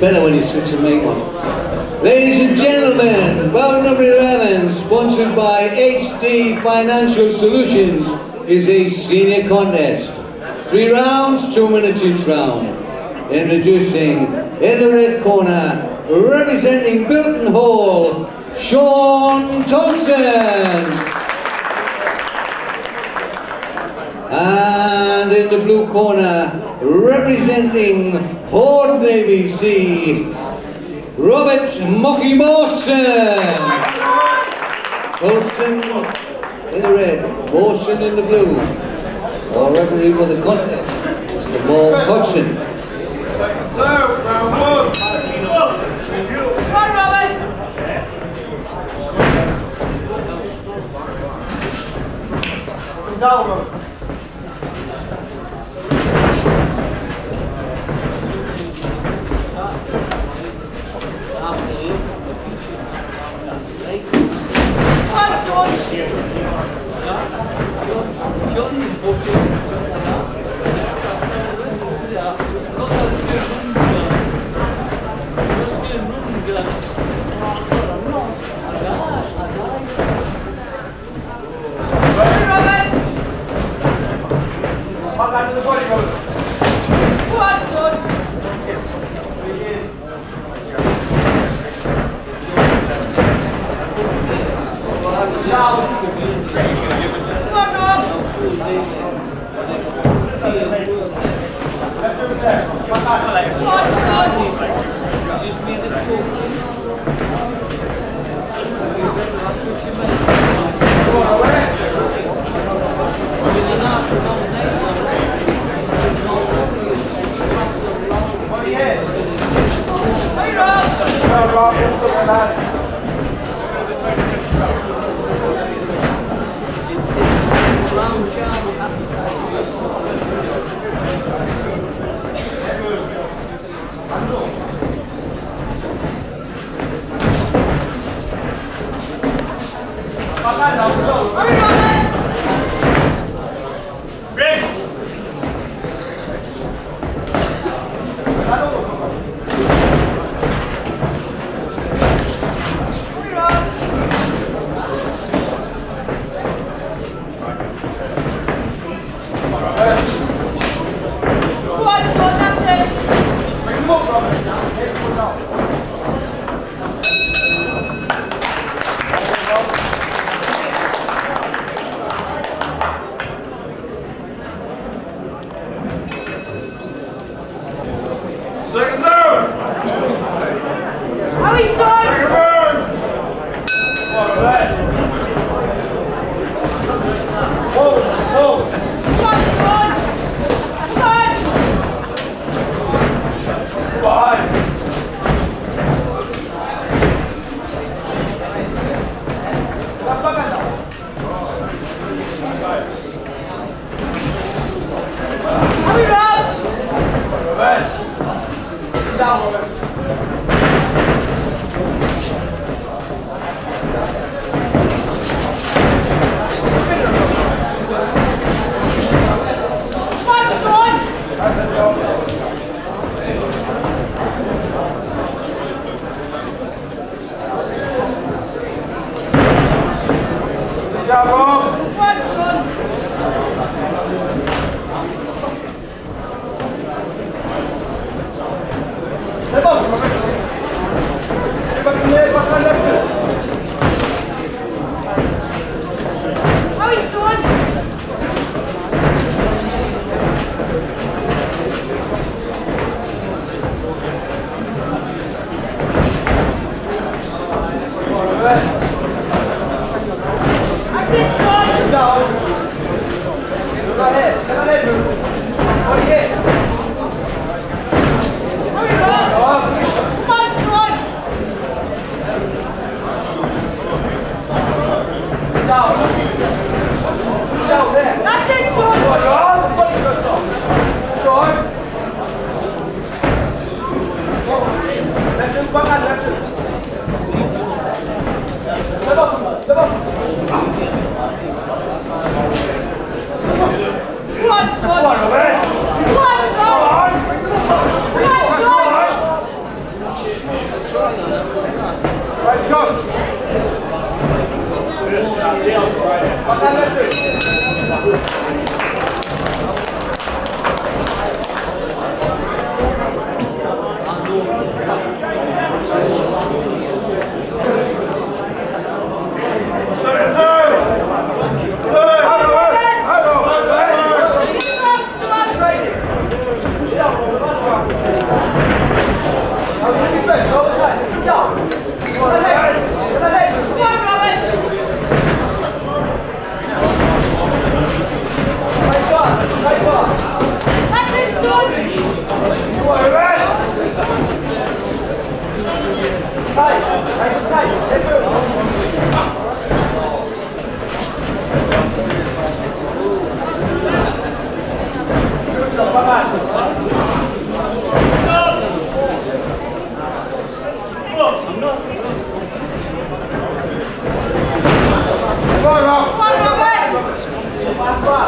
better when you switch the mic on. Ladies and gentlemen, bout number 11, sponsored by HD Financial Solutions, is a senior contest. Three rounds, two minutes each round. Introducing, in the red corner, representing Bilton Hall, Sean Tolson. And in the blue corner, representing Port Navy Sea, Robert Mocky Mawson. Mawson in the red, Mawson in the blue. All referee for the contest, Mr. Paul Hodgson. Robert! Run, Come Good. Right, John. Right, John.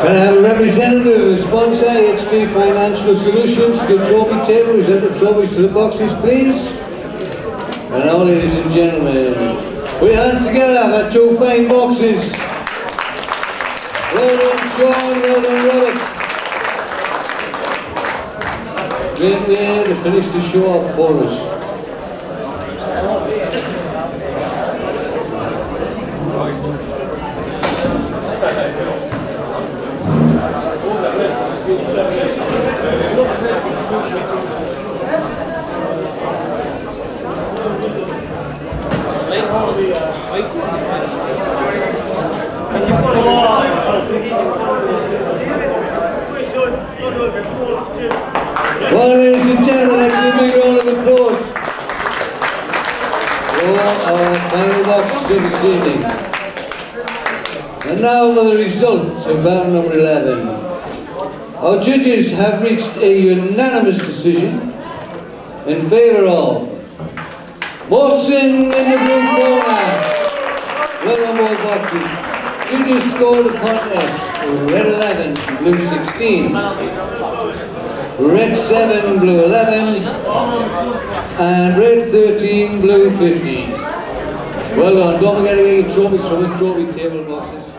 Can I have a representative of the sponsor, HD Financial Solutions, to the trophy table, present the trophies to the boxes, please. And now, ladies and gentlemen, we hands together for two fine boxes. Well done, Sean, well done, Robert. Great way to finish the show off for us. Well, ladies and gentlemen, let's give a big round of applause for our final box this evening. And now for the results of round number 11. Our judges have reached a unanimous decision in favour of Mawson in the blue corner. Well both boxes. Judges scored the contest. Red 11, blue 16. Red 7, blue 11, and red 13, blue 15. Well done. Don't forget to get trophies from the trophy table boxes.